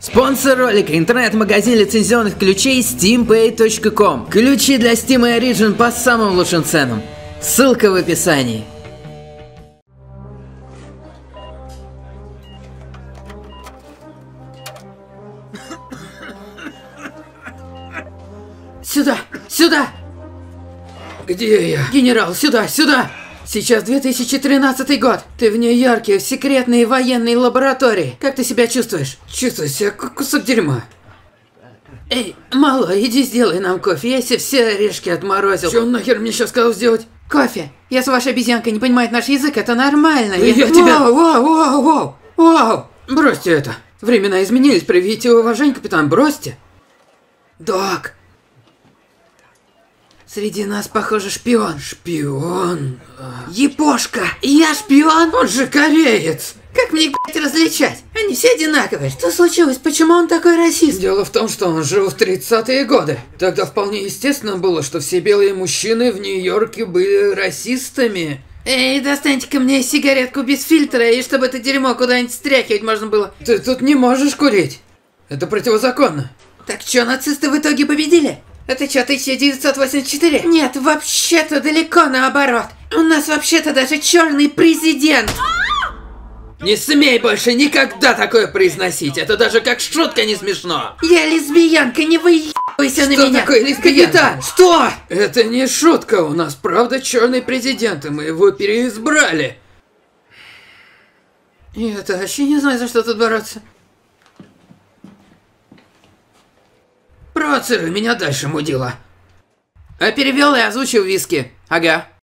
Спонсор ролика – интернет-магазин лицензионных ключей steampay.com. Ключи для Steam и Origin по самым лучшим ценам. Ссылка в описании. Сюда! Сюда! Где я? Генерал, сюда, сюда! Сейчас 2013 год. Ты в Нью-Йорке, в секретной военной лаборатории. Как ты себя чувствуешь? Чувствую себя как кусок дерьма. Эй, мало, иди сделай нам кофе, я себе все орешки отморозил. Что он нахер мне сейчас сказал сделать? Кофе. Если ваша обезьянка не понимает наш язык, это нормально. Я, я тебя... Воу, воу, воу, воу, воу. Бросьте это. Времена изменились, проявите уважение, капитан, бросьте. Док. Среди нас, похоже, шпион. Шпион? Епошка, я шпион? Он же кореец. Как мне, блядь, различать? Они все одинаковые. Что случилось? Почему он такой расист? Дело в том, что он жил в 30-е годы. Тогда вполне естественно было, что все белые мужчины в Нью-Йорке были расистами. Эй, достаньте-ка мне сигаретку без фильтра, и чтобы это дерьмо куда-нибудь стряхивать можно было. Ты тут не можешь курить. Это противозаконно. Так что, нацисты в итоге победили? Это что, 1984? Нет, вообще-то далеко наоборот. У нас вообще-то даже черный президент. Не смей больше никогда такое произносить. Это даже как шутка не смешно. Я лесбиянка, не выебывайся на Что меня. такое лесбиянка? Капитан, что? Это не шутка. У нас правда черный президент, и мы его переизбрали. И это вообще не знаю, за что тут бороться. Процеры меня дальше мудила. А перевел и озвучил виски. Ага.